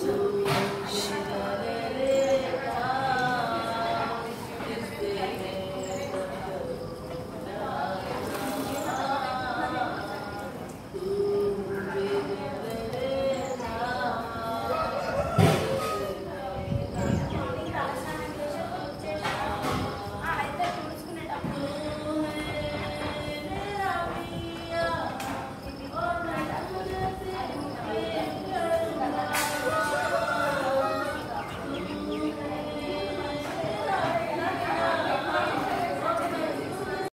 still